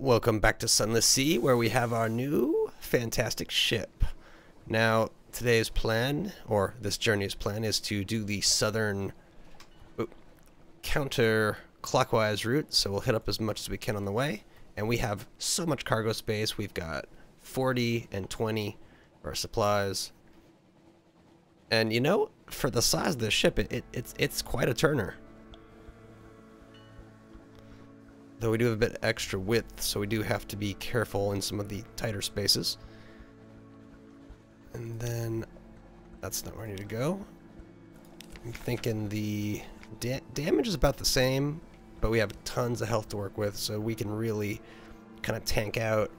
Welcome back to Sunless Sea, where we have our new fantastic ship. Now, today's plan, or this journey's plan, is to do the southern counter-clockwise route, so we'll hit up as much as we can on the way. And we have so much cargo space, we've got 40 and 20 for our supplies. And you know, for the size of the ship, it, it, it's, it's quite a turner. Though we do have a bit extra width, so we do have to be careful in some of the tighter spaces. And then, that's not where I need to go. I'm thinking the da damage is about the same, but we have tons of health to work with, so we can really kind of tank out,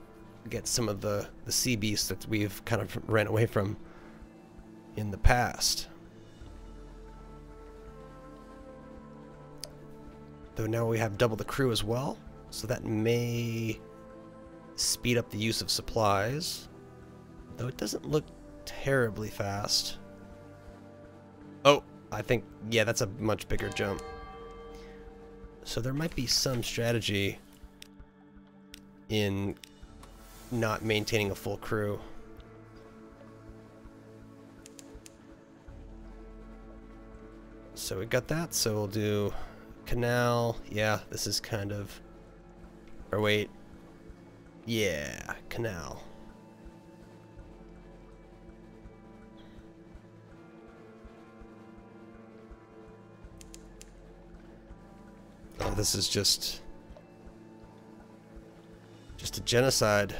get some of the, the sea beasts that we've kind of ran away from in the past. Though now we have double the crew as well, so that may speed up the use of supplies. Though it doesn't look terribly fast. Oh, I think, yeah, that's a much bigger jump. So there might be some strategy in not maintaining a full crew. So we got that, so we'll do Canal. Yeah, this is kind of... Or wait. Yeah, canal. Oh, this is just... Just a genocide.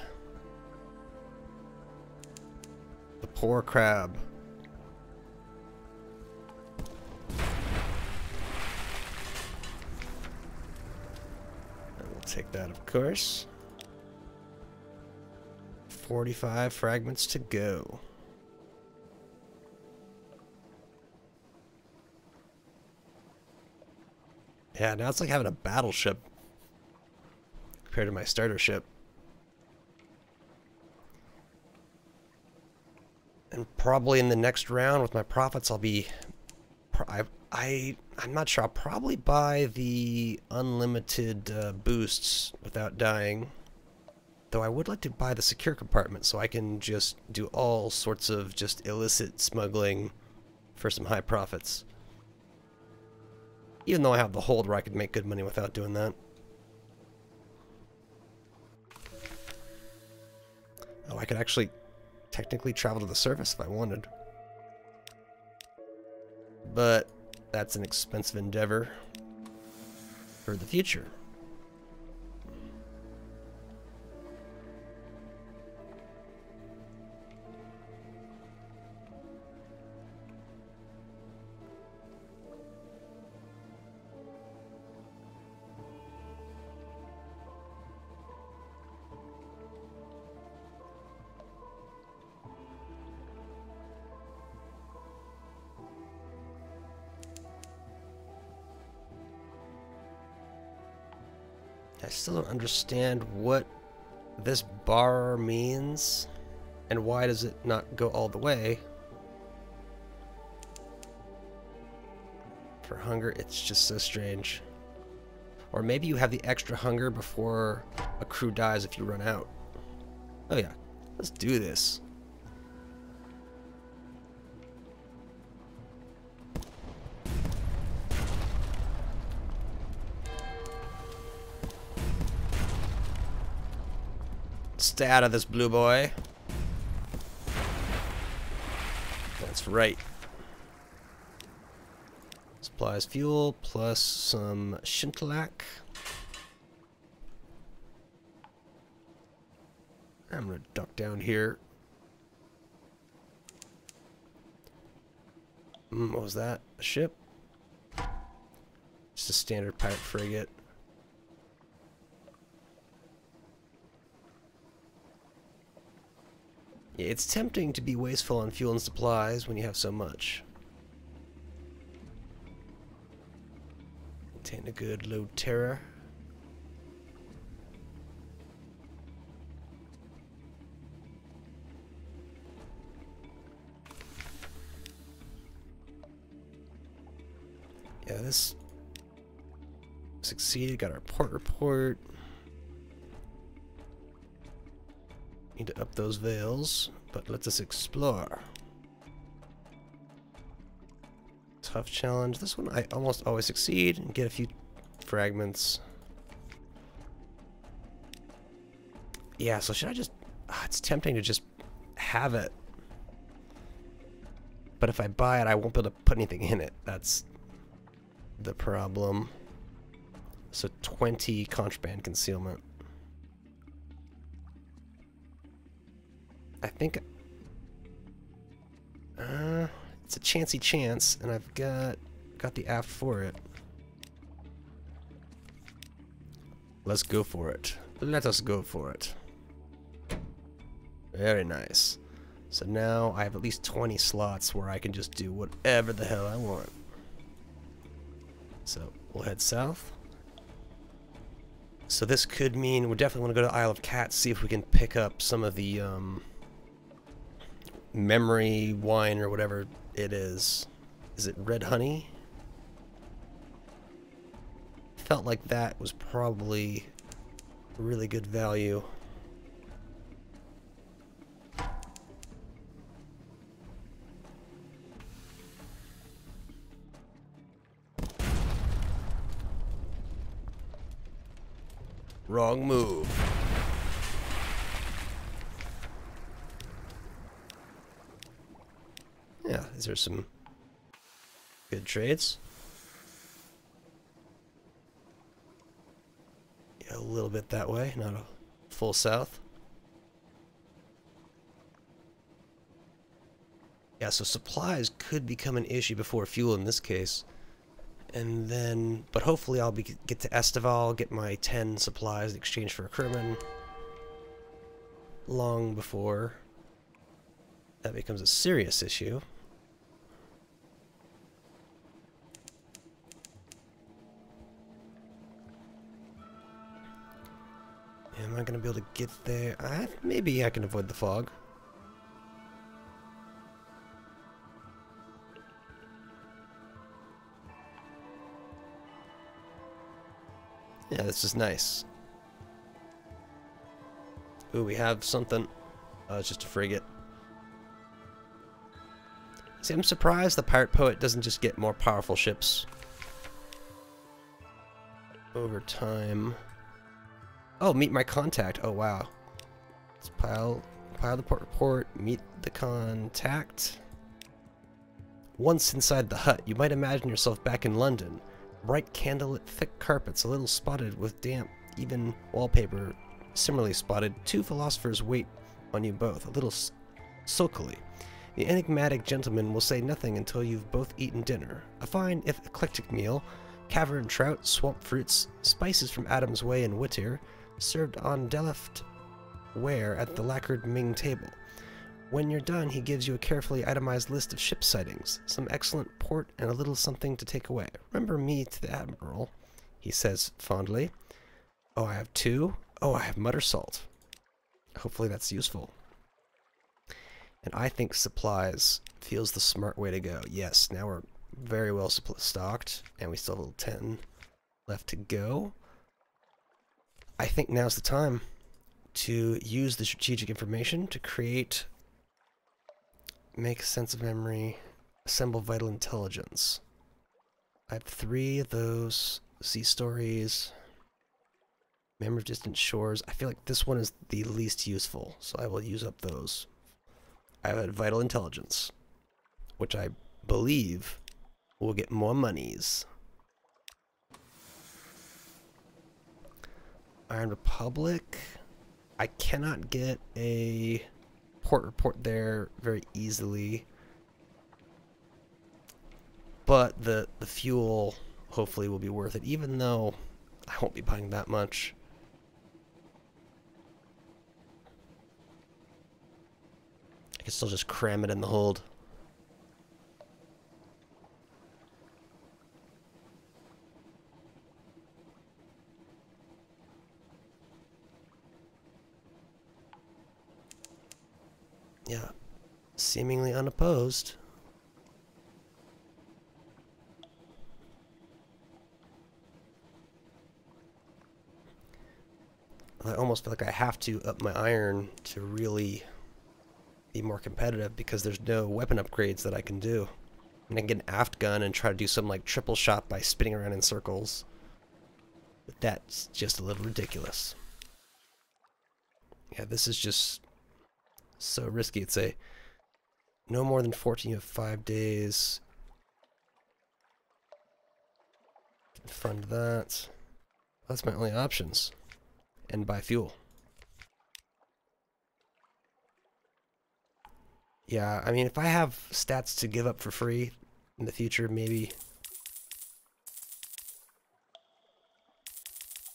The poor crab. Take that, of course. 45 fragments to go. Yeah, now it's like having a battleship compared to my starter ship. And probably in the next round with my profits, I'll be... I, I I'm not sure. I'll probably buy the unlimited uh, boosts without dying. Though I would like to buy the secure compartment so I can just do all sorts of just illicit smuggling for some high profits. Even though I have the hold where I could make good money without doing that. Oh, I could actually technically travel to the surface if I wanted. But that's an expensive endeavor for the future. Still don't understand what this bar means and why does it not go all the way. For hunger, it's just so strange. Or maybe you have the extra hunger before a crew dies if you run out. Oh yeah, let's do this. Stay out of this, blue boy. That's right. Supplies fuel plus some shintalak. I'm gonna duck down here. Mm, what was that? A ship? Just a standard pirate frigate. It's tempting to be wasteful on fuel and supplies when you have so much. Maintain a good low terror. Yeah, this succeeded. Got our port report. Need to up those veils, but let us just explore. Tough challenge. This one I almost always succeed and get a few fragments. Yeah, so should I just... Ah, it's tempting to just have it. But if I buy it, I won't be able to put anything in it. That's the problem. So 20 contraband concealment. I think... Uh, it's a chancy chance, and I've got got the aft for it. Let's go for it. Let us go for it. Very nice. So now I have at least 20 slots where I can just do whatever the hell I want. So we'll head south. So this could mean we definitely want to go to Isle of Cats, see if we can pick up some of the um, memory wine or whatever it is. Is it red honey? Felt like that was probably really good value. Wrong move. Yeah, these are some good trades. Yeah, a little bit that way, not a full south. Yeah, so supplies could become an issue before fuel in this case. And then, but hopefully I'll be, get to Aestival, get my 10 supplies in exchange for a crewman. Long before that becomes a serious issue. Am I going to be able to get there? I, maybe I can avoid the fog. Yeah, this is nice. Ooh, we have something. Oh, it's just a frigate. See, I'm surprised the Pirate Poet doesn't just get more powerful ships over time. Oh, meet my contact. Oh, wow. Let's pile, pile the port report, meet the contact. Once inside the hut, you might imagine yourself back in London. Bright candlelit thick carpets, a little spotted with damp, even wallpaper, similarly spotted. Two philosophers wait on you both, a little sulkily. The enigmatic gentleman will say nothing until you've both eaten dinner. A fine, if eclectic meal, cavern trout, swamp fruits, spices from Adam's Way and Whither, served on Delft ware at the lacquered Ming table. When you're done, he gives you a carefully itemized list of ship sightings, some excellent port, and a little something to take away. Remember me to the Admiral, he says fondly. Oh, I have two? Oh, I have mutter salt. Hopefully that's useful. And I think supplies feels the smart way to go. Yes, now we're very well stocked, and we still have 10 left to go. I think now's the time to use the strategic information to create make sense of memory, assemble vital intelligence. I have three of those. Sea stories, memory of distant shores. I feel like this one is the least useful, so I will use up those. I have vital intelligence, which I believe will get more monies. Iron Republic. I cannot get a port report there very easily. But the, the fuel hopefully will be worth it, even though I won't be buying that much. I can still just cram it in the hold. Yeah, seemingly unopposed. I almost feel like I have to up my iron to really be more competitive because there's no weapon upgrades that I can do. And I can get an aft gun and try to do some like triple shot by spinning around in circles. But that's just a little ridiculous. Yeah, this is just so risky. It's a no more than 14 of 5 days. Fund that. That's my only options. And buy fuel. Yeah, I mean, if I have stats to give up for free in the future, maybe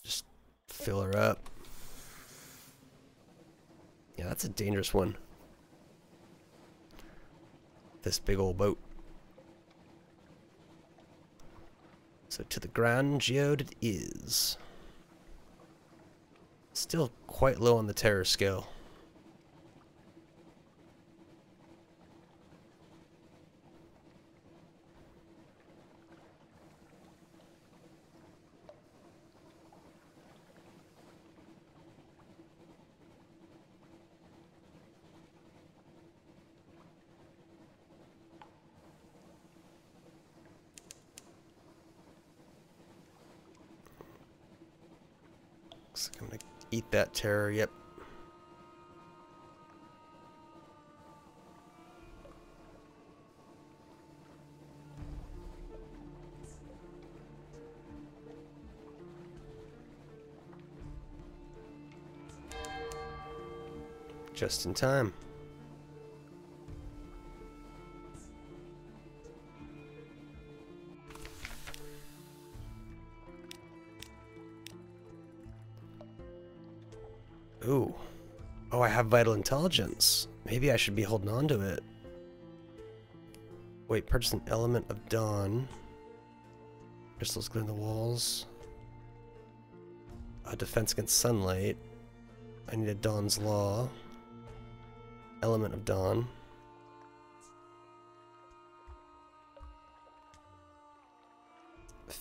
just fill her up. Yeah, that's a dangerous one. This big old boat. So to the Grand Geode it is. Still quite low on the terror scale. Looks like I'm gonna eat that terror, yep. Just in time. Ooh. Oh, I have vital intelligence. Maybe I should be holding on to it. Wait, purchase an element of dawn. Crystals glue in the walls. A defense against sunlight. I need a dawn's law. Element of dawn.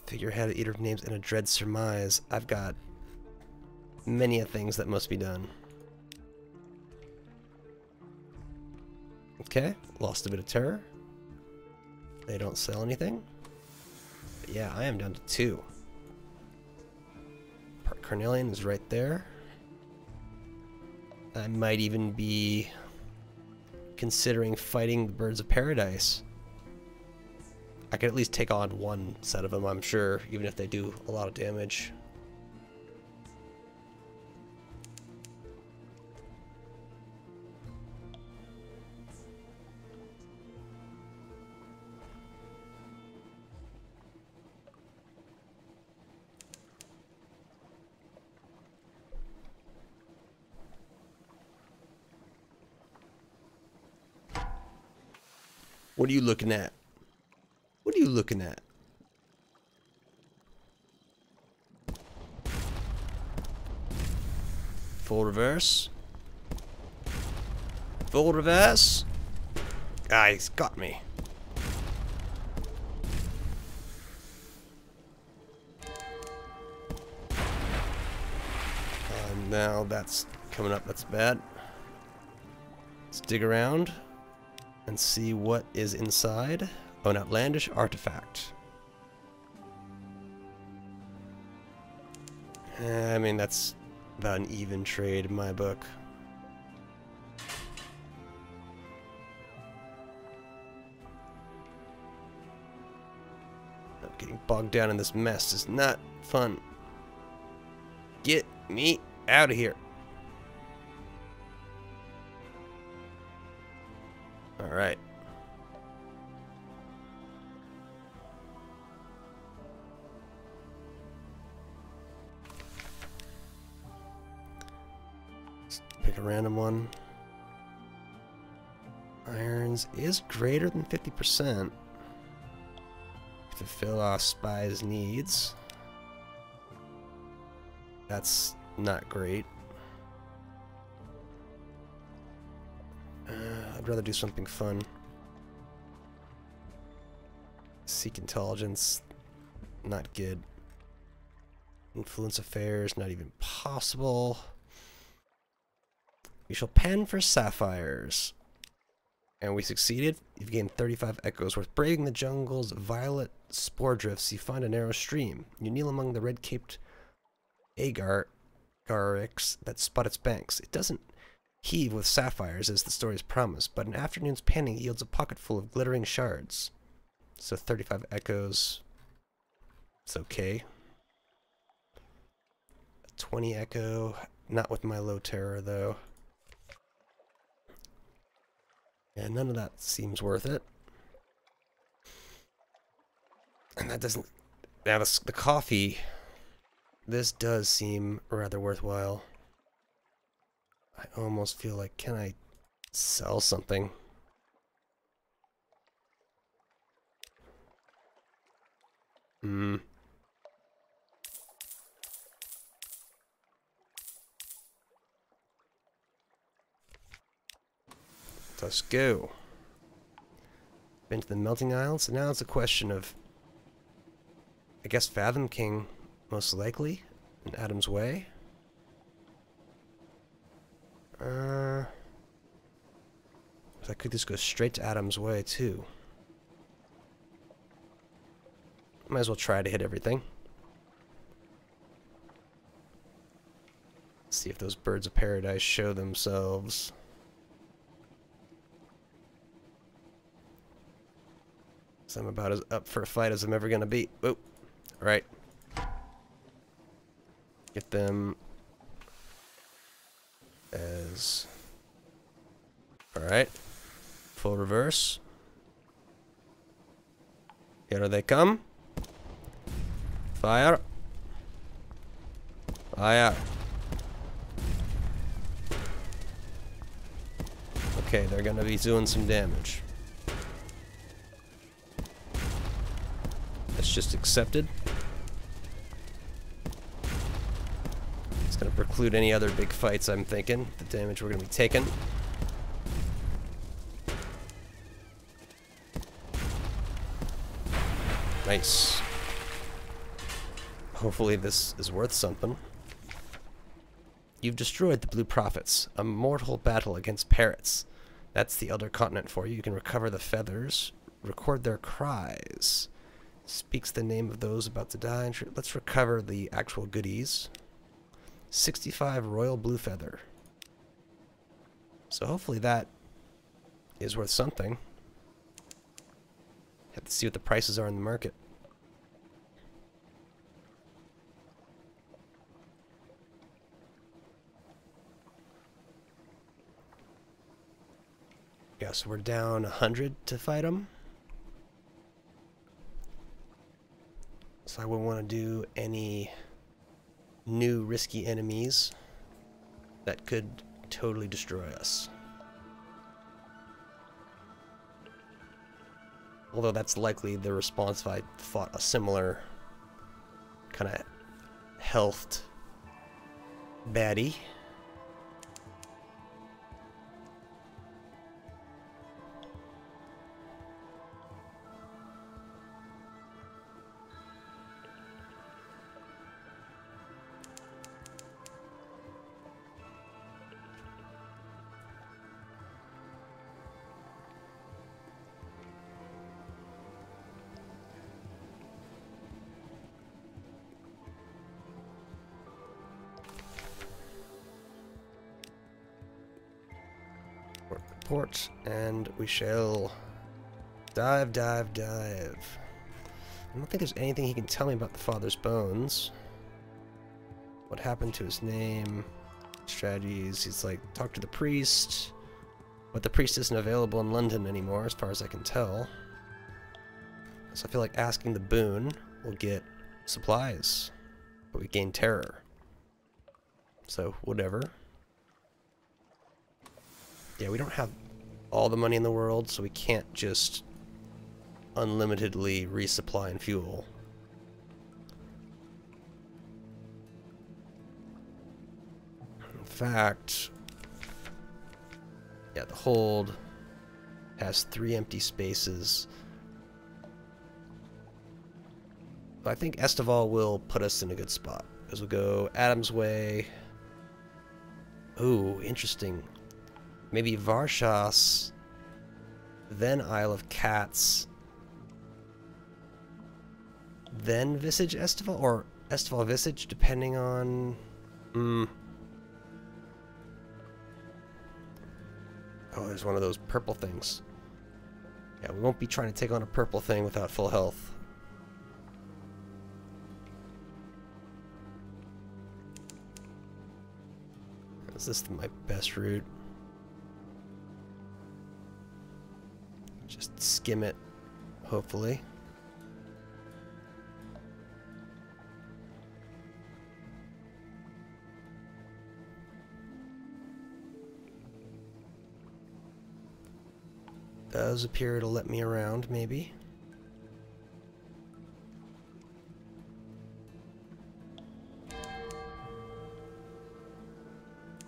Figurehead, eater of names, and a dread surmise. I've got many of things that must be done. Okay, lost a bit of terror. They don't sell anything. But yeah, I am down to two. Port Carnelian is right there. I might even be considering fighting the Birds of Paradise. I could at least take on one set of them, I'm sure, even if they do a lot of damage. What are you looking at? What are you looking at? Full reverse. Full reverse. Ah, he's got me. Uh, now that's coming up. That's bad. Let's dig around and see what is inside. Oh, an outlandish artifact. Eh, I mean, that's about an even trade in my book. Getting bogged down in this mess is not fun. Get me out of here. Alright. Pick a random one. Irons is greater than 50%. To fill our spy's needs. That's not great. I'd rather do something fun. Seek intelligence, not good. Influence affairs, not even possible. We shall pan for sapphires. And we succeeded. You've gained 35 echoes. Worth braving the jungle's violet spore drifts, you find a narrow stream. You kneel among the red-caped agar garrix that spot its banks. It doesn't heave with sapphires as the stories promise, but an afternoon's panning yields a pocket full of glittering shards. So 35 echoes. It's okay. 20 echo. Not with my low terror, though. Yeah, none of that seems worth it. And that doesn't... Now, the, the coffee... This does seem rather worthwhile. I almost feel like, can I sell something? Hmm. Let's go. Been to the Melting Isles, so now it's a question of... I guess Fathom King, most likely, in Adam's Way. Uh... I could just go straight to Adam's Way, too. Might as well try to hit everything. see if those birds of paradise show themselves. So I'm about as up for a fight as I'm ever gonna be. Oh, Alright. Get them as... Alright. Full reverse. Here they come. Fire. Fire. Okay, they're gonna be doing some damage. That's just accepted. It's gonna preclude any other big fights, I'm thinking. The damage we're gonna be taking. Nice. Hopefully this is worth something. You've destroyed the Blue Prophets, a mortal battle against parrots. That's the Elder Continent for you. You can recover the feathers, record their cries. Speaks the name of those about to die. Let's recover the actual goodies. 65 Royal Blue Feather. So hopefully that is worth something. Have to see what the prices are in the market. Yeah, so we're down 100 to fight them. So I wouldn't want to do any new risky enemies that could totally destroy us. Although that's likely the response if I fought a similar kind of healthed baddie. We shall dive, dive, dive. I don't think there's anything he can tell me about the father's bones. What happened to his name, strategies. He's like, talk to the priest. But the priest isn't available in London anymore, as far as I can tell. So I feel like asking the boon will get supplies. But we gain terror. So, whatever. Yeah, we don't have all the money in the world, so we can't just unlimitedly resupply and fuel. In fact, yeah, the hold has three empty spaces. I think Aestival will put us in a good spot. As we go Adam's Way. Ooh, interesting. Maybe Varchas, then Isle of Cats, then Visage Aestival, or Aestival Visage, depending on... Mm. Oh, there's one of those purple things. Yeah, we won't be trying to take on a purple thing without full health. Is this my best route? Skim it, hopefully. Does appear to let me around, maybe.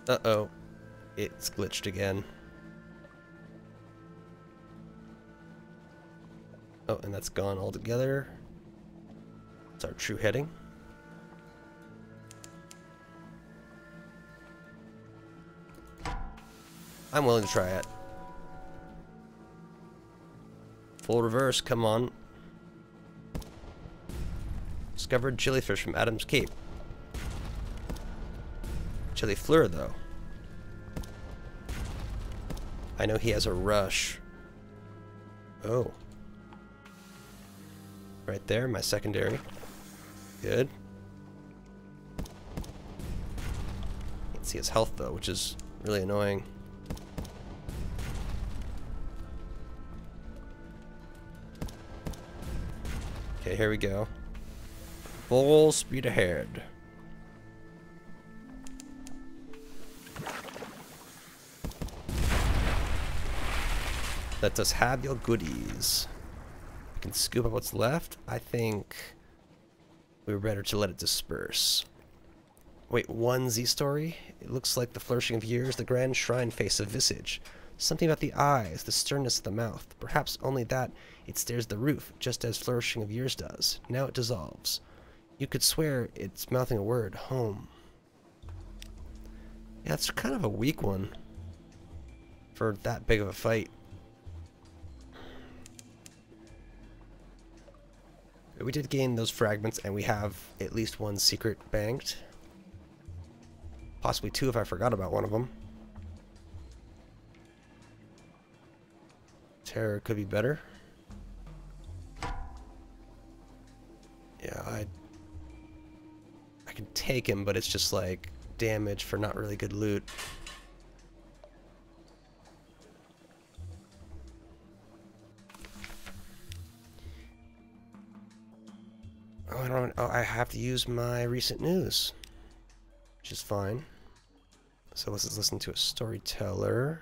Uh-oh. It's glitched again. Oh, and that's gone altogether. It's our true heading. I'm willing to try it. Full reverse, come on. Discovered jellyfish from Adam's Cape. Chili Fleur, though. I know he has a rush. Oh. Right there, my secondary. Good. Can't see his health, though, which is really annoying. Okay, here we go. Full speed ahead. Let us have your goodies. We can scoop up what's left. I think we were better to let it disperse. Wait, one Z story? It looks like the flourishing of years, the grand shrine face of visage. Something about the eyes, the sternness of the mouth. Perhaps only that it stares the roof, just as flourishing of years does. Now it dissolves. You could swear it's mouthing a word, home. Yeah, it's kind of a weak one for that big of a fight. We did gain those fragments, and we have at least one secret banked. Possibly two if I forgot about one of them. Terror could be better. Yeah, I I can take him, but it's just like damage for not really good loot. Oh, I don't. Oh, I have to use my recent news, which is fine. So let's listen to a storyteller.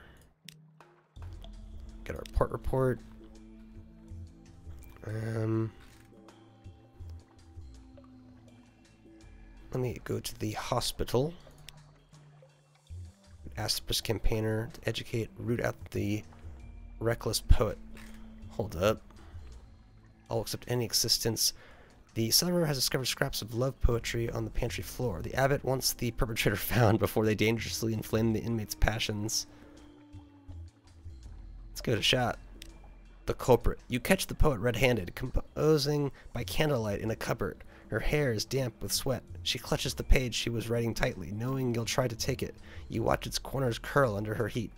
Get our port report. Um, let me go to the hospital. Aspis campaigner to educate, root out the reckless poet. Hold up. I'll accept any existence. The sufferer has discovered scraps of love poetry on the pantry floor. The abbot wants the perpetrator found before they dangerously inflame the inmate's passions. Let's give it a shot. The culprit. You catch the poet red-handed, composing by candlelight in a cupboard. Her hair is damp with sweat. She clutches the page she was writing tightly, knowing you'll try to take it. You watch its corners curl under her heat.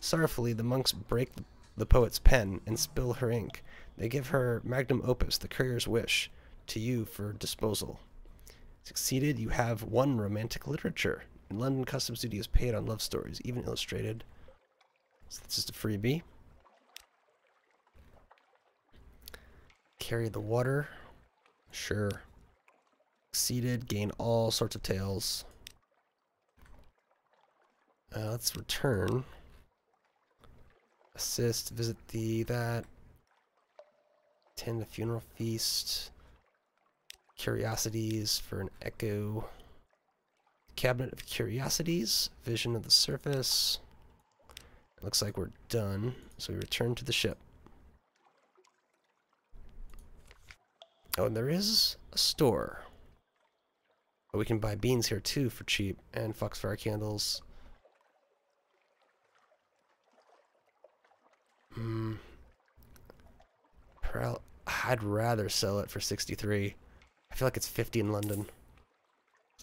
Sorrowfully, the monks break the poet's pen and spill her ink. They give her magnum opus, the courier's wish, to you for disposal. Succeeded, you have one romantic literature. In London, customs duty is paid on love stories, even illustrated. So that's just a freebie. Carry the water. Sure. Succeeded, gain all sorts of tails. Uh, let's return. Assist, visit the that. Attend the funeral feast. Curiosities for an echo. Cabinet of Curiosities. Vision of the surface. Looks like we're done. So we return to the ship. Oh, and there is a store. But we can buy beans here too for cheap, and foxfire candles. Hmm. I'd rather sell it for 63. I feel like it's 50 in London.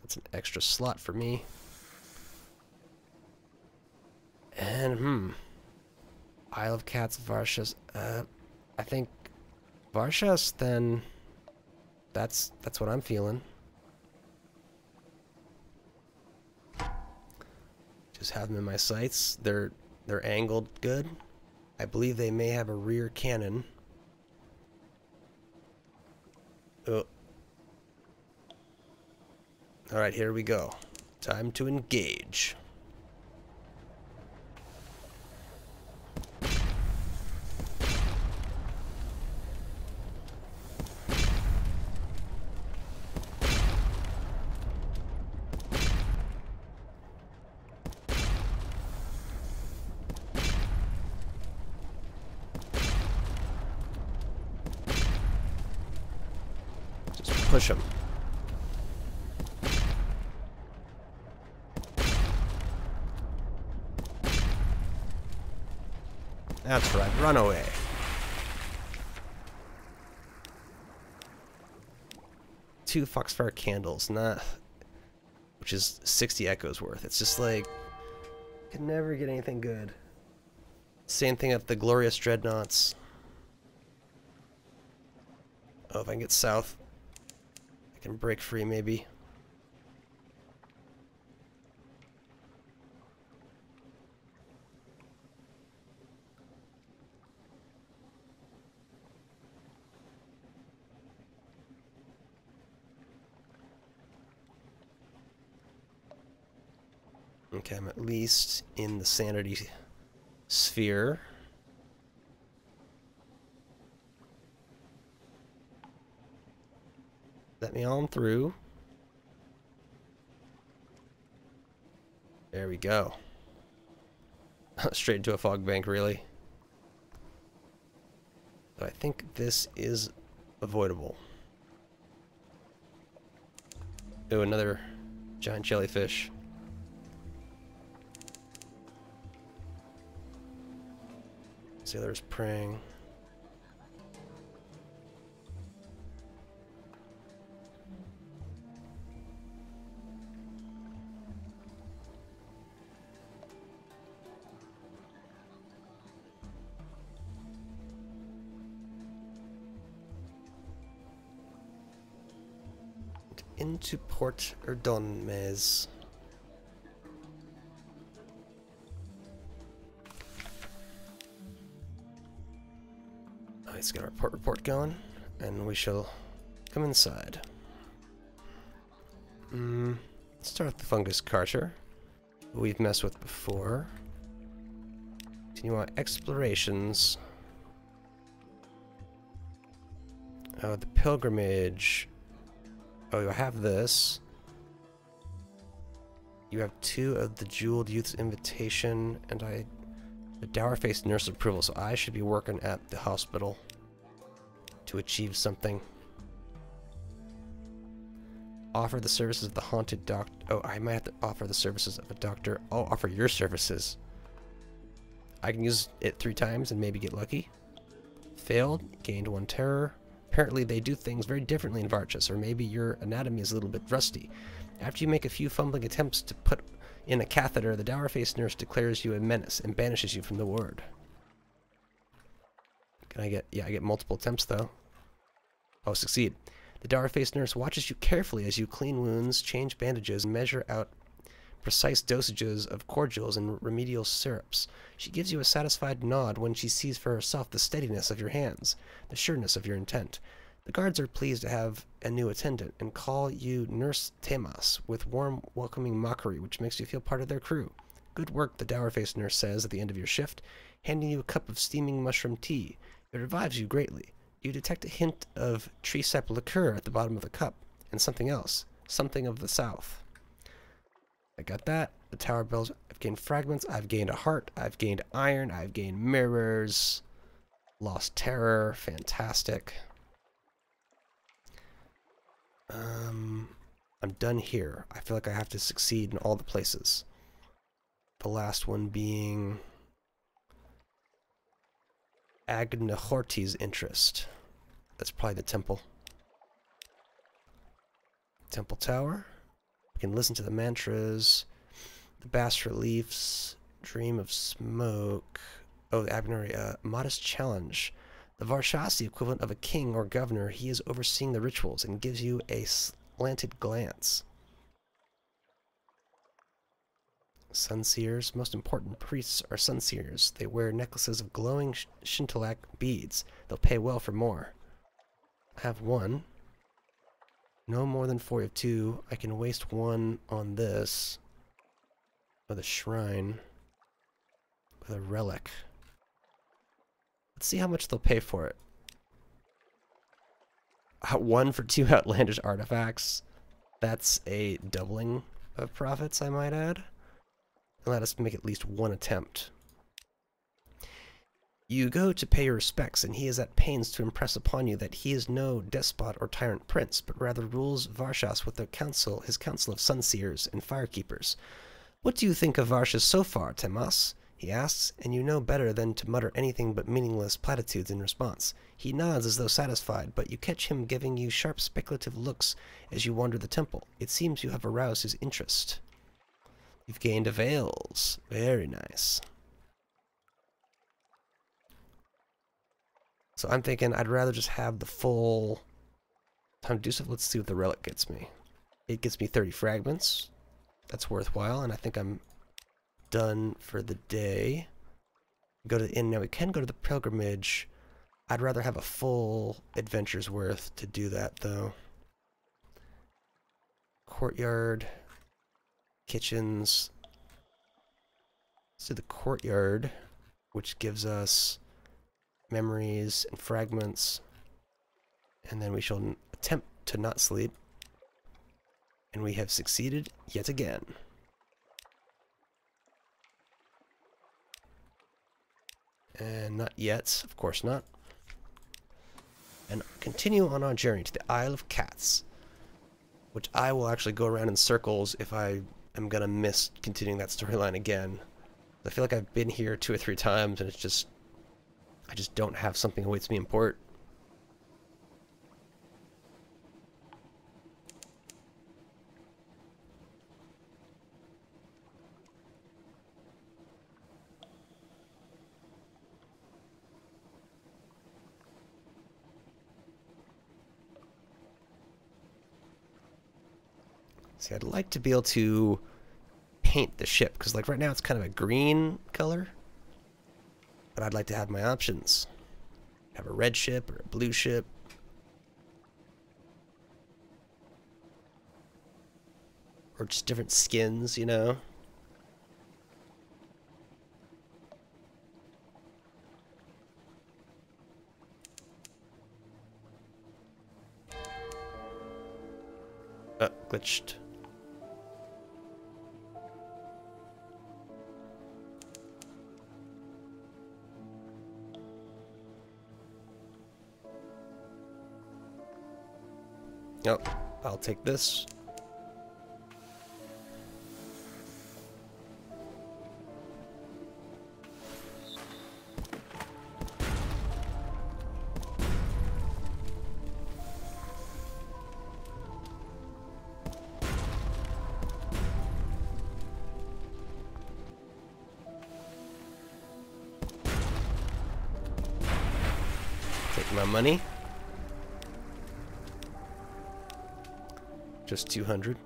That's an extra slot for me. And, hmm. Isle of Cats, Varchas. Uh, I think Varchas, then that's that's what I'm feeling. Just have them in my sights. They're they're angled good. I believe they may have a rear cannon. Oh. Alright, here we go. Time to engage. push him. That's right, run away. Two Foxfire candles, not which is 60 echoes worth. It's just like can never get anything good. Same thing at the Glorious Dreadnoughts. Oh, if I can get south I can break free maybe. Okay, I'm at least in the sanity sphere. Let me on through. There we go. Straight into a fog bank, really. I think this is avoidable. Oh, another giant jellyfish. Sailor's praying. into Port Erdonmez. Let's get our port report going, and we shall come inside. Mm, let's start with the fungus carter, we've messed with before. Continue our explorations. Oh, the pilgrimage. Oh, I have this. You have two of the Jeweled Youth's Invitation, and I... The Dour Faced Nurse Approval, so I should be working at the hospital to achieve something. Offer the services of the Haunted Doctor... Oh, I might have to offer the services of a doctor. I'll offer your services. I can use it three times and maybe get lucky. Failed, gained one terror. Apparently they do things very differently in Varchas, or maybe your anatomy is a little bit rusty. After you make a few fumbling attempts to put in a catheter, the dour-faced nurse declares you a menace and banishes you from the ward. Can I get... Yeah, I get multiple attempts, though. Oh, succeed. The dour-faced nurse watches you carefully as you clean wounds, change bandages, and measure out precise dosages of cordials and remedial syrups. She gives you a satisfied nod when she sees for herself the steadiness of your hands, the sureness of your intent. The guards are pleased to have a new attendant and call you Nurse Temas with warm, welcoming mockery, which makes you feel part of their crew. Good work, the dour-faced nurse says at the end of your shift, handing you a cup of steaming mushroom tea. It revives you greatly. You detect a hint of tree sap liqueur at the bottom of the cup, and something else, something of the south. I got that. The tower bells. I've gained fragments. I've gained a heart. I've gained iron. I've gained mirrors. Lost terror. Fantastic. Um, I'm done here. I feel like I have to succeed in all the places. The last one being... Agnahorti's interest. That's probably the temple. Temple Tower. We can listen to the mantras, the bas reliefs, dream of smoke. Oh, the Abnari, uh, modest challenge. The Varchasi equivalent of a king or governor, he is overseeing the rituals and gives you a slanted glance. Sunseers. Most important priests are sunseers. They wear necklaces of glowing sh shintalak beads. They'll pay well for more. I have one. No more than four of two. I can waste one on this. With a shrine. With a relic. Let's see how much they'll pay for it. Uh, one for two outlandish artifacts. That's a doubling of profits, I might add let us make at least one attempt. You go to pay your respects, and he is at pains to impress upon you that he is no despot or tyrant prince, but rather rules Varchas with the council, his council of sunseers and firekeepers. What do you think of Varchas so far, Temas? he asks, and you know better than to mutter anything but meaningless platitudes in response. He nods as though satisfied, but you catch him giving you sharp speculative looks as you wander the temple. It seems you have aroused his interest. You've gained avails. Very nice. So I'm thinking I'd rather just have the full time to do stuff. Let's see what the relic gets me. It gets me 30 fragments. That's worthwhile, and I think I'm done for the day. Go to the inn. Now we can go to the pilgrimage. I'd rather have a full adventure's worth to do that, though. Courtyard kitchens. Let's do the courtyard, which gives us memories and fragments. And then we shall attempt to not sleep. And we have succeeded yet again. And not yet, of course not. And continue on our journey to the Isle of Cats, which I will actually go around in circles if I am gonna miss continuing that storyline again. I feel like I've been here two or three times and it's just I just don't have something awaits me in port. See, I'd like to be able to paint the ship, because like right now it's kind of a green color. But I'd like to have my options. Have a red ship or a blue ship. Or just different skins, you know? Uh, glitched. Oh, I'll take this. Just 200.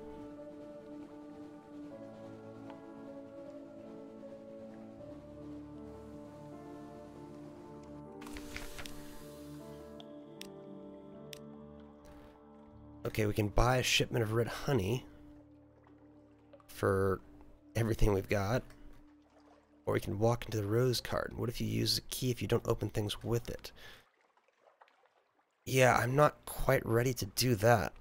Okay, we can buy a shipment of red honey for everything we've got. Or we can walk into the rose garden. What if you use a key if you don't open things with it? Yeah, I'm not quite ready to do that.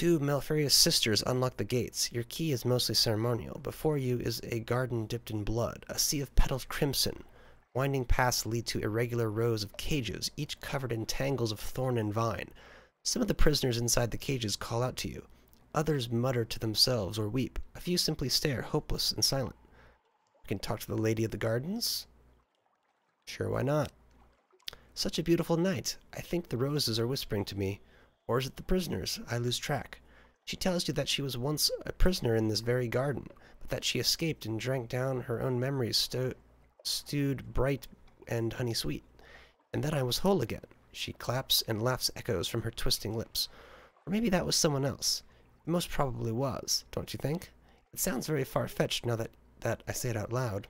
Two Malfurious sisters unlock the gates. Your key is mostly ceremonial. Before you is a garden dipped in blood, a sea of petals crimson. Winding paths lead to irregular rows of cages, each covered in tangles of thorn and vine. Some of the prisoners inside the cages call out to you. Others mutter to themselves or weep. A few simply stare, hopeless and silent. You can talk to the Lady of the Gardens. Sure, why not? Such a beautiful night. I think the roses are whispering to me. Or is it the prisoners? I lose track. She tells you that she was once a prisoner in this very garden, but that she escaped and drank down her own memories stewed bright and honey sweet. And then I was whole again. She claps and laughs echoes from her twisting lips. Or maybe that was someone else. It most probably was, don't you think? It sounds very far-fetched now that, that I say it out loud.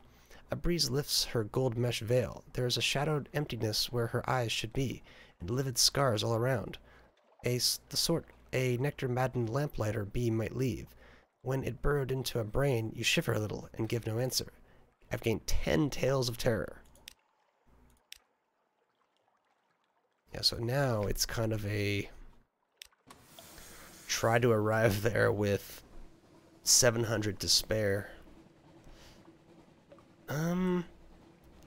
A breeze lifts her gold mesh veil. There is a shadowed emptiness where her eyes should be, and livid scars all around. A, the sort a nectar-maddened lamplighter bee might leave. When it burrowed into a brain, you shiver a little and give no answer. I've gained ten tales of terror. Yeah, so now it's kind of a try to arrive there with 700 to spare. Um,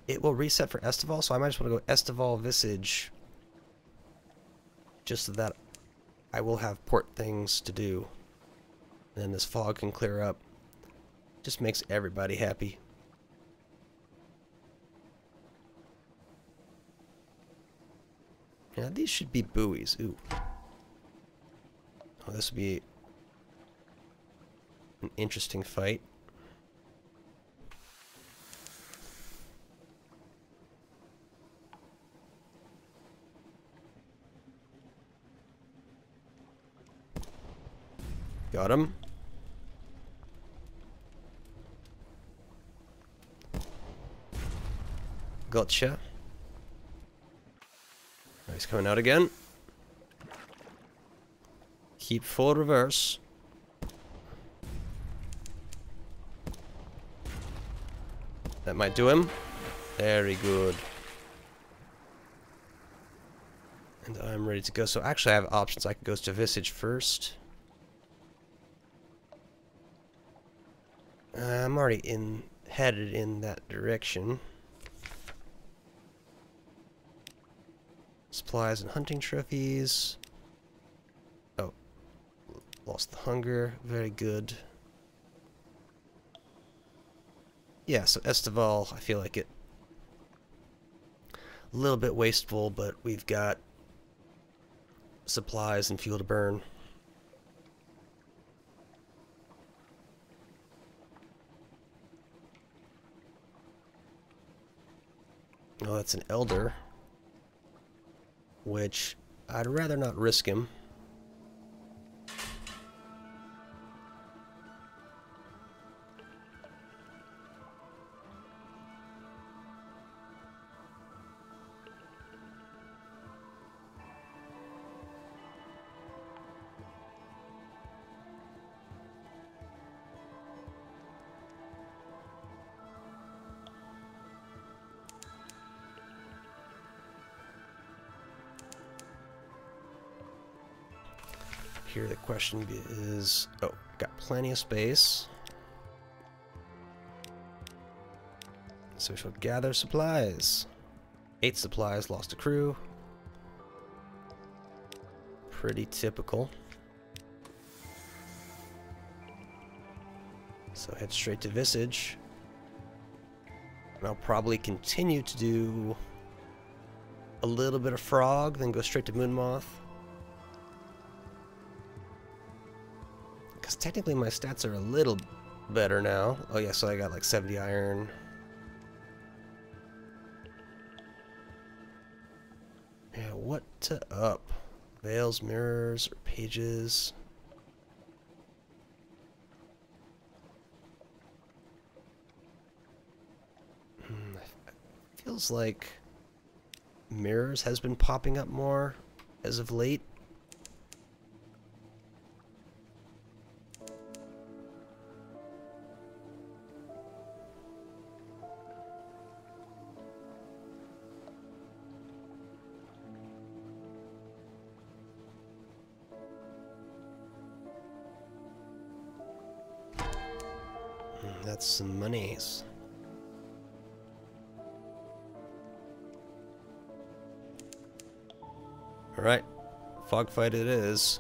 it will reset for Aestival, so I might just want to go Aestival Visage. Just so that I will have port things to do. And then this fog can clear up. Just makes everybody happy. Yeah, these should be buoys. Ooh. Oh, this would be an interesting fight. Got him. Gotcha. Oh, he's coming out again. Keep full reverse. That might do him. Very good. And I'm ready to go. So actually I have options. I can go to Visage first. I'm already in headed in that direction. Supplies and hunting trophies. Oh, lost the hunger. Very good. Yeah, so Aestival, I feel like it a little bit wasteful, but we've got supplies and fuel to burn. Oh, that's an elder. Which I'd rather not risk him. Here the question is, oh, got plenty of space. So we shall gather supplies. Eight supplies, lost a crew. Pretty typical. So head straight to Visage. And I'll probably continue to do a little bit of Frog, then go straight to Moonmoth. Technically my stats are a little better now. Oh yeah, so I got like 70 iron. Yeah, what to up? Veils, mirrors, or pages? Hmm, feels like mirrors has been popping up more as of late. Some monies. Alright, fog fight it is.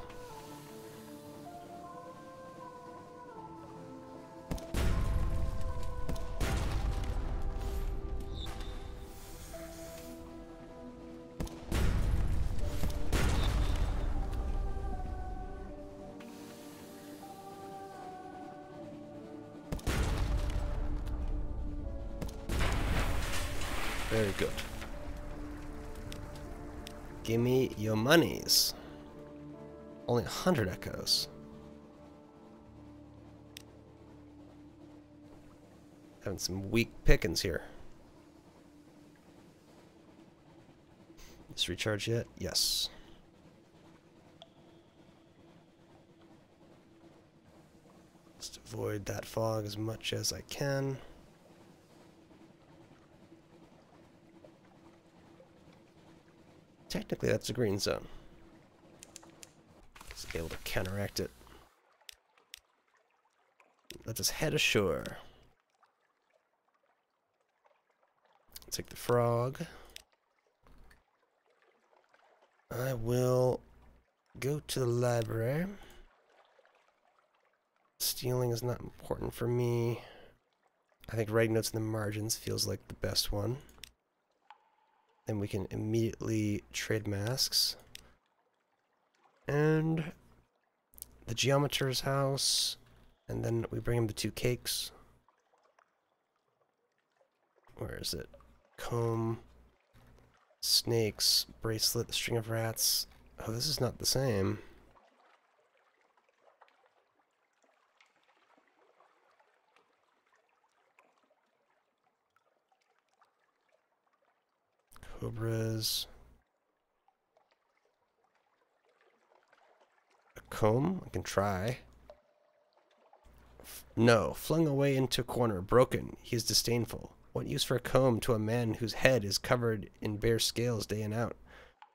20s. Only 100 echoes. Having some weak pickings here. This recharge yet? Yes. Let's avoid that fog as much as I can. Technically, that's a green zone. Just able to counteract it. Let us just head ashore. Take the frog. I will go to the library. Stealing is not important for me. I think writing notes in the margins feels like the best one. Then we can immediately trade masks. And the geometer's house. And then we bring him the two cakes. Where is it? Comb. Snakes. Bracelet. String of rats. Oh, this is not the same. Cobras. A comb? I can try. F no, flung away into a corner, broken. He is disdainful. What use for a comb to a man whose head is covered in bare scales day and out?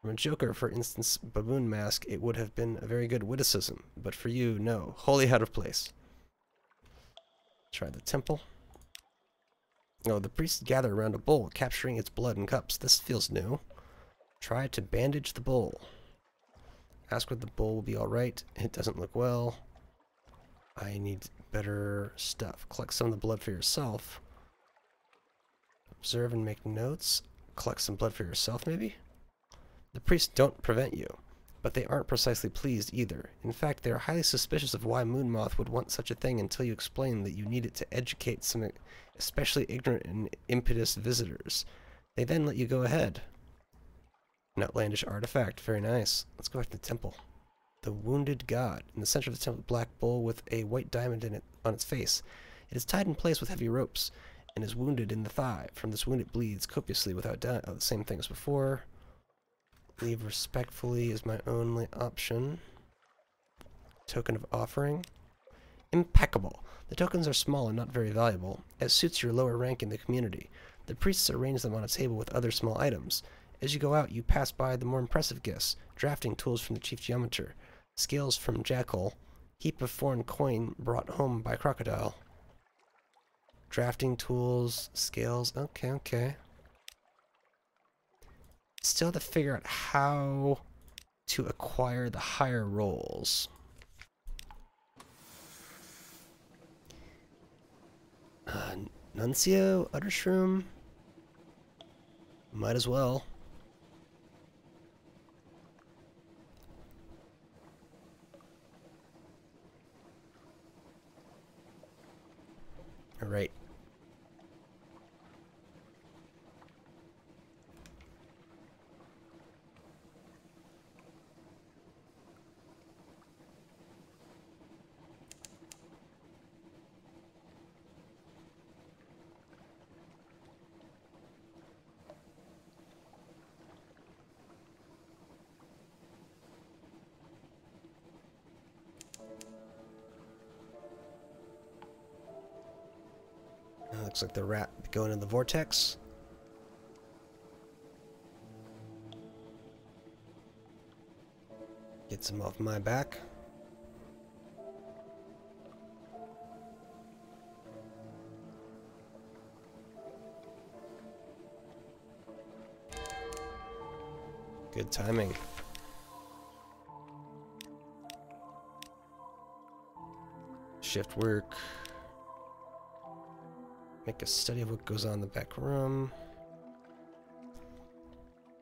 From a joker, for instance, baboon mask, it would have been a very good witticism, but for you, no, wholly out of place. Try the temple. Oh, the priests gather around a bowl, capturing its blood in cups. This feels new. Try to bandage the bowl. Ask whether the bowl will be alright. It doesn't look well. I need better stuff. Collect some of the blood for yourself. Observe and make notes. Collect some blood for yourself, maybe? The priests don't prevent you, but they aren't precisely pleased either. In fact, they are highly suspicious of why Moonmoth would want such a thing until you explain that you need it to educate some especially ignorant and impetuous visitors. They then let you go ahead. An outlandish artifact. Very nice. Let's go back to the temple. The Wounded God. In the center of the temple, black bull with a white diamond in it on its face. It is tied in place with heavy ropes and is wounded in the thigh. From this wound it bleeds copiously without doubt. Oh, the same thing as before. Leave respectfully is my only option. Token of offering. Impeccable. The tokens are small and not very valuable, as suits your lower rank in the community. The priests arrange them on a table with other small items. As you go out, you pass by the more impressive gifts, drafting tools from the chief geometer, scales from Jackal, heap of foreign coin brought home by Crocodile. Drafting tools, scales, okay, okay. Still have to figure out how to acquire the higher rolls. Uh, Nuncio, Uttershroom. Might as well. All right. Looks like the rat going in the vortex. Gets him off my back. Good timing. Shift work. Make a study of what goes on in the back room.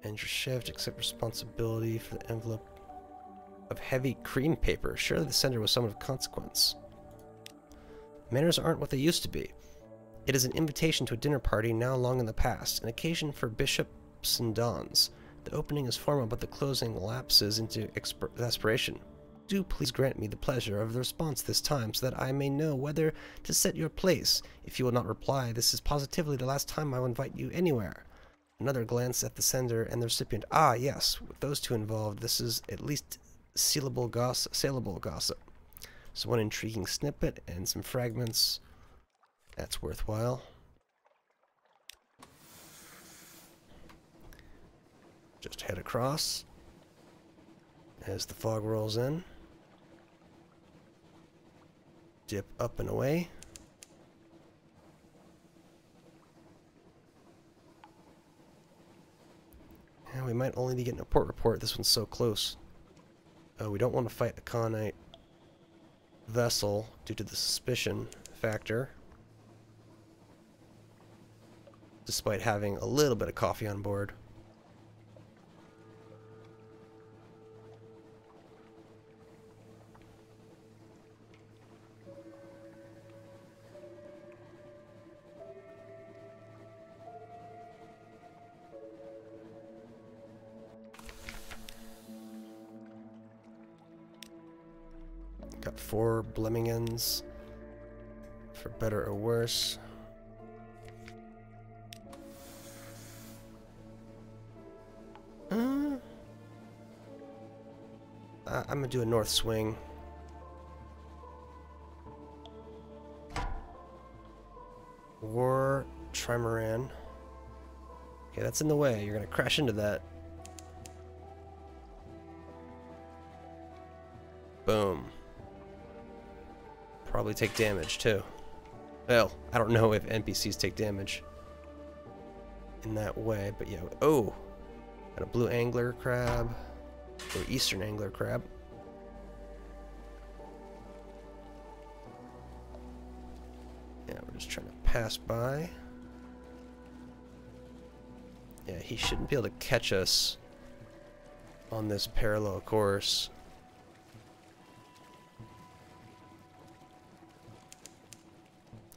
End your shift, accept responsibility for the envelope of heavy cream paper. Surely the sender was someone of consequence. Manners aren't what they used to be. It is an invitation to a dinner party now long in the past, an occasion for bishops and dons. The opening is formal, but the closing lapses into exasperation. Do please grant me the pleasure of the response this time, so that I may know whether to set your place. If you will not reply, this is positively the last time I will invite you anywhere. Another glance at the sender and the recipient. Ah, yes, with those two involved, this is at least sealable gossip, saleable gossip. So one intriguing snippet and some fragments. That's worthwhile. Just head across as the fog rolls in. Dip up and away. And we might only be getting a port report. This one's so close. Oh, we don't want to fight a Khanate vessel due to the suspicion factor. Despite having a little bit of coffee on board. Got four Blemmigans, for better or worse. Uh, I'm gonna do a north swing. War Trimaran. Okay, that's in the way. You're gonna crash into that. Boom probably take damage too. Well, I don't know if NPCs take damage in that way, but yeah. Oh, got a blue angler crab or eastern angler crab. Yeah, we're just trying to pass by. Yeah, he shouldn't be able to catch us on this parallel course.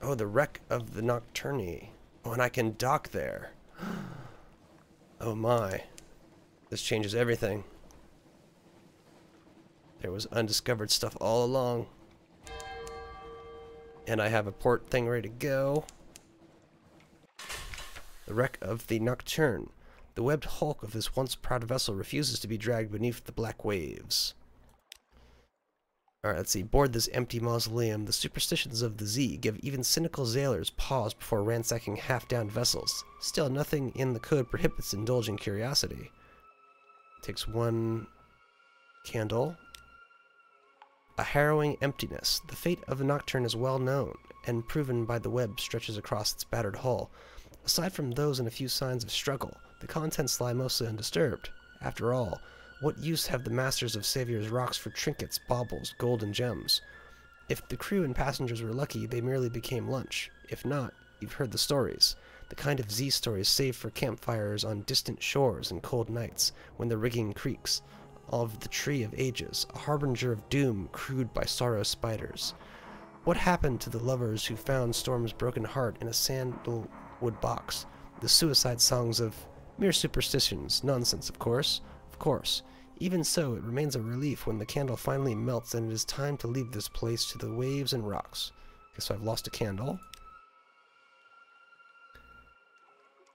Oh, the wreck of the Nocturne. Oh, and I can dock there. oh my. This changes everything. There was undiscovered stuff all along. And I have a port thing ready to go. The wreck of the Nocturne. The webbed hulk of this once proud vessel refuses to be dragged beneath the black waves. Alright, let's see. Board this empty mausoleum, the superstitions of the zee give even cynical sailors pause before ransacking half-downed vessels. Still, nothing in the code prohibits indulging curiosity. Takes one candle. A harrowing emptiness. The fate of the Nocturne is well known, and proven by the web stretches across its battered hull. Aside from those and a few signs of struggle, the contents lie mostly undisturbed. After all, what use have the masters of Saviour's rocks for trinkets, baubles, gold, and gems? If the crew and passengers were lucky, they merely became lunch. If not, you've heard the stories. The kind of zee stories saved for campfires on distant shores and cold nights, when the rigging creaks. Of the Tree of Ages, a harbinger of doom crewed by sorrow spiders. What happened to the lovers who found Storm's broken heart in a sandalwood box? The suicide songs of mere superstitions, nonsense, of course, of course. Even so, it remains a relief when the candle finally melts and it is time to leave this place to the waves and rocks. Okay, so I've lost a candle.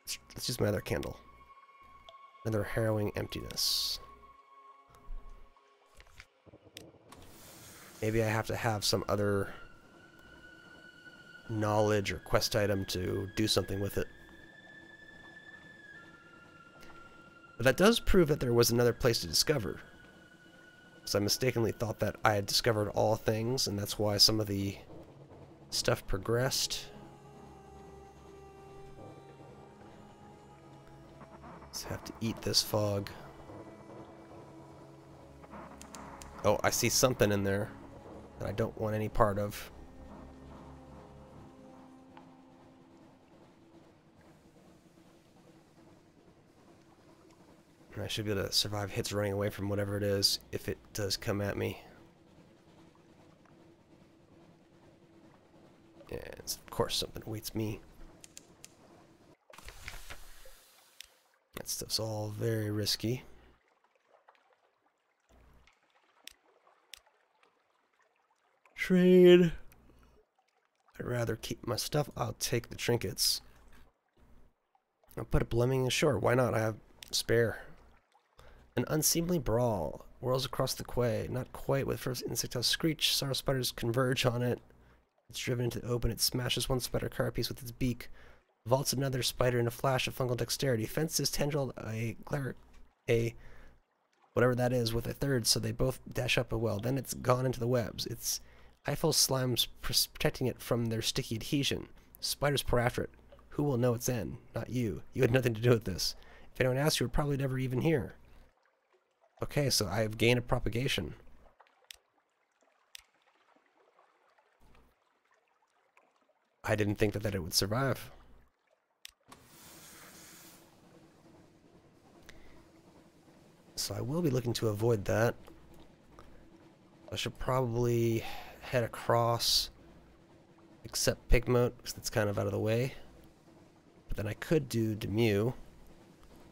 Let's, let's use my other candle. Another harrowing emptiness. Maybe I have to have some other knowledge or quest item to do something with it. But that does prove that there was another place to discover. So I mistakenly thought that I had discovered all things, and that's why some of the stuff progressed. Let's have to eat this fog. Oh, I see something in there that I don't want any part of. I should be able to survive hits running away from whatever it is if it does come at me. And of course something awaits me. That stuff's all very risky. Trade. I'd rather keep my stuff. I'll take the trinkets. I'll put a Blemming ashore. Why not? I have spare. An unseemly brawl whirls across the quay. Not quite with first insectile screech. Sorrow spiders converge on it. It's driven into the open. It smashes one spider carapace with its beak. Vaults another spider in a flash of fungal dexterity. Fences tendril a cleric, a whatever that is, with a third, so they both dash up a well. Then it's gone into the webs. It's Eiffel slimes protecting it from their sticky adhesion. Spiders pour after it. Who will know its end? Not you. You had nothing to do with this. If anyone asked, you were probably never even here. Okay, so I have gained a propagation. I didn't think that, that it would survive. So I will be looking to avoid that. I should probably head across, except Pigmote, because that's kind of out of the way. But then I could do Demeaux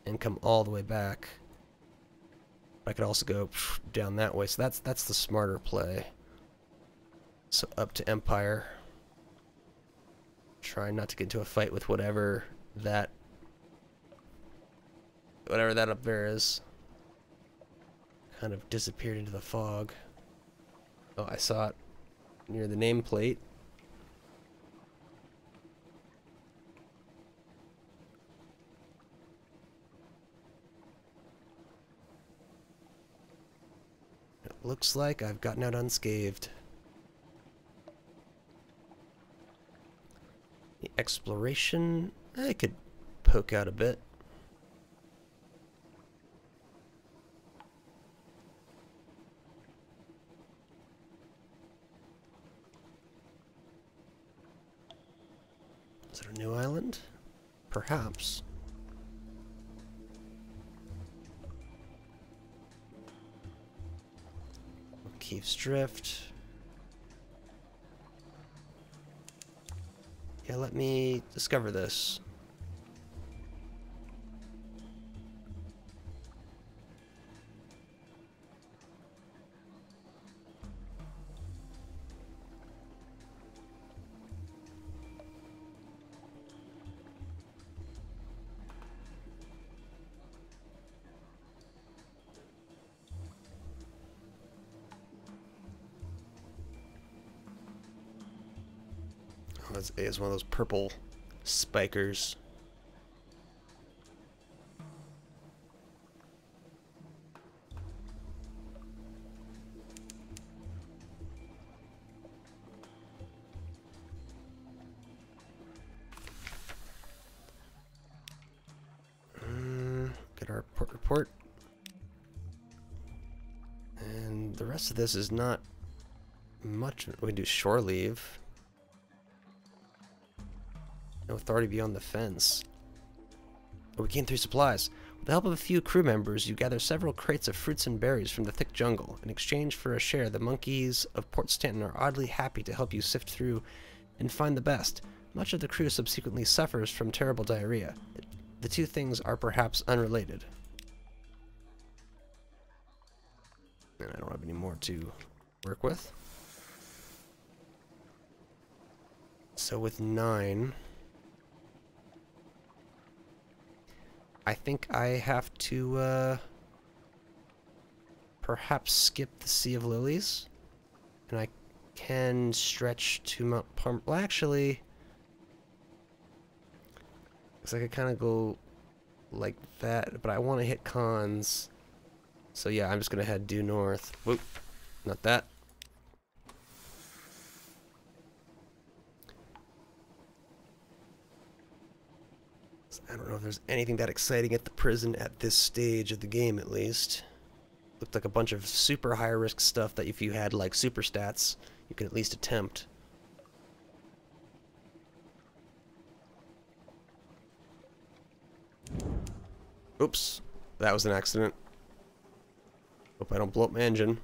and come all the way back. I could also go down that way, so that's that's the smarter play. So up to Empire. Try not to get into a fight with whatever that whatever that up there is. Kind of disappeared into the fog. Oh, I saw it near the nameplate. Looks like I've gotten out unscathed. The exploration, I could poke out a bit. Is it a new island? Perhaps. O'Keefe's Drift. Yeah, let me discover this. Is one of those purple spikers. Mm, get our port report. And the rest of this is not much. We do shore leave. No authority beyond the fence. But we gain three supplies. With the help of a few crew members, you gather several crates of fruits and berries from the thick jungle. In exchange for a share, the monkeys of Port Stanton are oddly happy to help you sift through and find the best. Much of the crew subsequently suffers from terrible diarrhea. The two things are perhaps unrelated. And I don't have any more to work with. So with nine... I think I have to, uh, perhaps skip the Sea of Lilies. And I can stretch to Mount Palm. Well, actually, like I kind of go like that, but I want to hit cons. So yeah, I'm just going to head due north. Whoop, not that. I don't know if there's anything that exciting at the prison at this stage of the game, at least. Looked like a bunch of super high risk stuff that if you had, like, super stats, you could at least attempt. Oops. That was an accident. Hope I don't blow up my engine.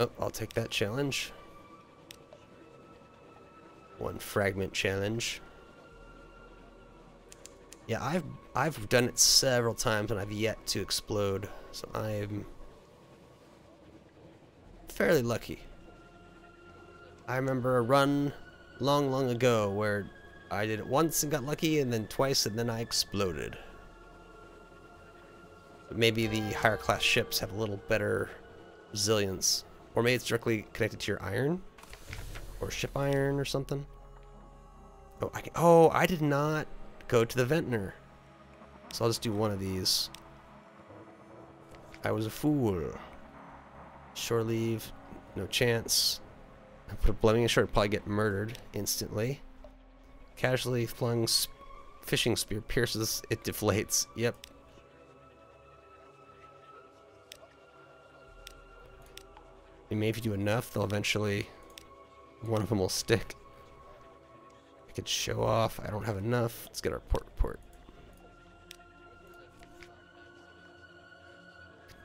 Oh, I'll take that challenge. One fragment challenge. Yeah, I've I've done it several times and I've yet to explode. So I'm fairly lucky. I remember a run long, long ago where I did it once and got lucky, and then twice, and then I exploded. But maybe the higher class ships have a little better resilience. Or maybe it's directly connected to your iron? Or ship iron or something? Oh, I, can, oh, I did not go to the Ventnor. So I'll just do one of these. I was a fool. Shore leave, no chance. I put a blooming ashore, probably get murdered instantly. Casually flung fishing spear pierces, it deflates. Yep. And maybe if you do enough, they'll eventually, one of them will stick. I could show off. I don't have enough. Let's get our port report.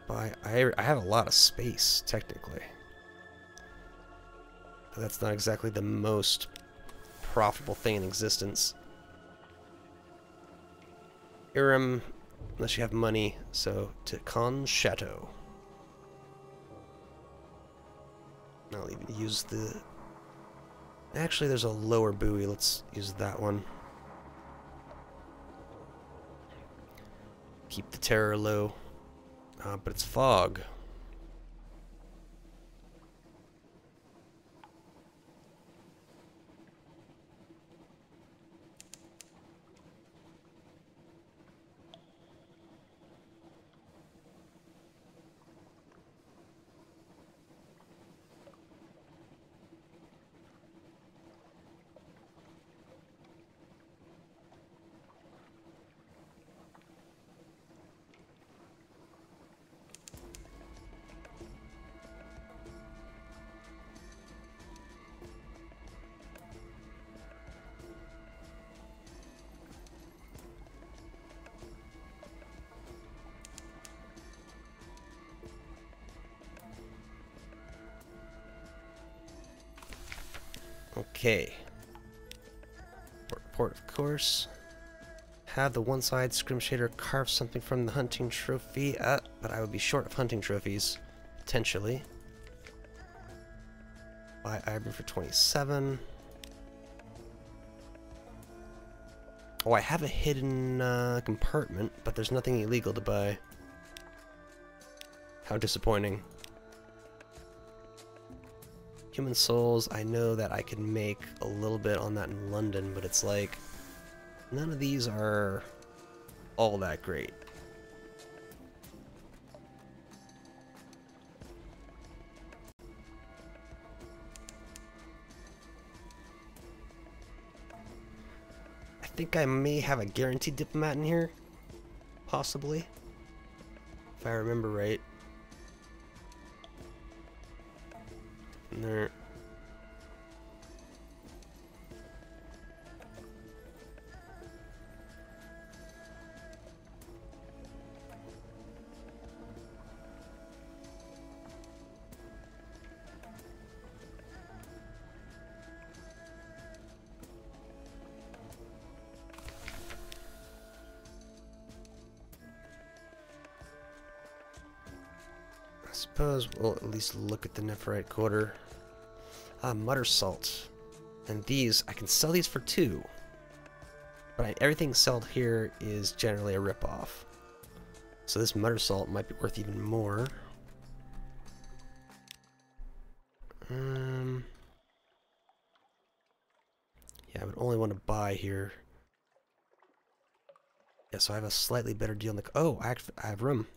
Buy. I, I have a lot of space, technically. But that's not exactly the most profitable thing in existence. Irem, unless you have money, so to Khan's Shadow. I'll even use the... Actually, there's a lower buoy. Let's use that one. Keep the terror low. Uh, but it's fog. Okay. Port, port, of course. Have the one side scrimshander carve something from the hunting trophy. Uh, but I would be short of hunting trophies. Potentially. Buy iron for 27. Oh, I have a hidden uh, compartment, but there's nothing illegal to buy. How disappointing. Human Souls, I know that I can make a little bit on that in London, but it's like, none of these are all that great. I think I may have a guaranteed diplomat in here. Possibly. If I remember right. There. Suppose we'll at least look at the Nephrite quarter. Ah, mutter salt. And these, I can sell these for two. But I, everything sold here is generally a ripoff. So this mutter salt might be worth even more. Um, yeah, I would only want to buy here. Yeah, so I have a slightly better deal in the... Oh, I have room.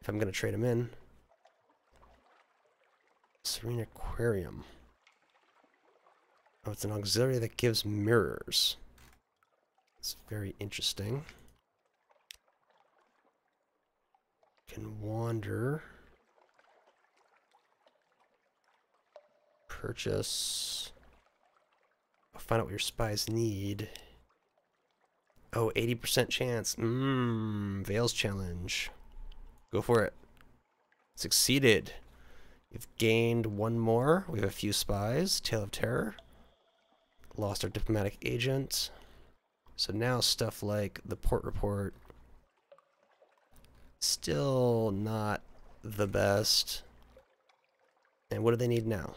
If I'm going to trade them in. Serene Aquarium. Oh, it's an auxiliary that gives mirrors. It's very interesting. Can wander. Purchase. I'll find out what your spies need. Oh, 80% chance. Mmm, Veils challenge. Go for it. Succeeded. We've gained one more. We have a few spies. Tale of Terror. Lost our diplomatic agent. So now stuff like the port report. Still not the best. And what do they need now?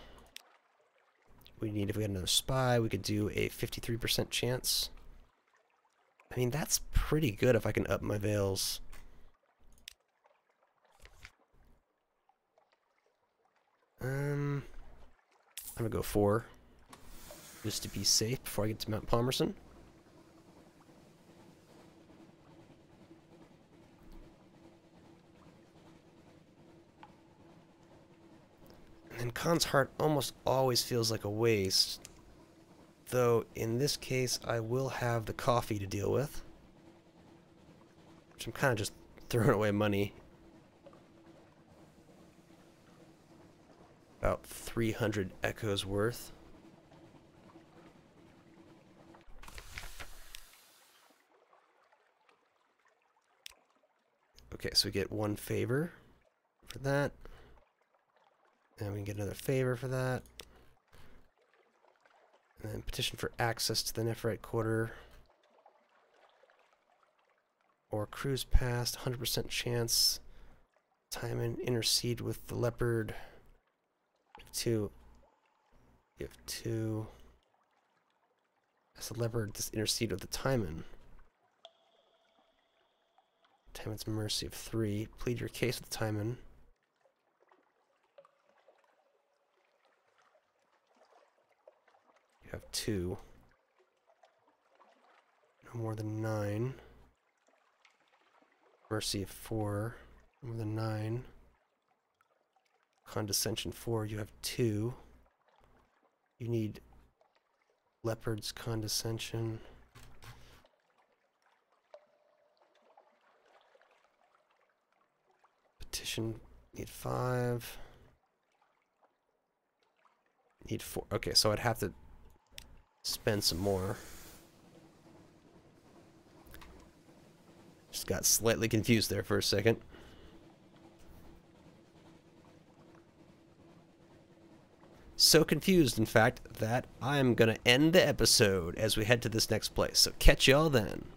We need, if we had another spy, we could do a 53% chance. I mean, that's pretty good if I can up my veils. Um, I'm gonna go four, just to be safe before I get to Mount Palmerston. And then Khan's Heart almost always feels like a waste. Though, in this case, I will have the coffee to deal with. Which I'm kind of just throwing away money About 300 echoes worth. Okay, so we get one favor for that. And we can get another favor for that. And then petition for access to the Nephrite Quarter. Or cruise past, 100% chance. Time and intercede with the leopard two. You have two. As a leopard, this intercede with the Timon. Timon's mercy of three. Plead your case with the Timon. You have two. No more than nine. Mercy of four. more than nine. Condescension 4, you have 2. You need Leopard's Condescension. Petition, need 5. Need 4. Okay, so I'd have to spend some more. Just got slightly confused there for a second. So confused, in fact, that I'm going to end the episode as we head to this next place. So catch y'all then.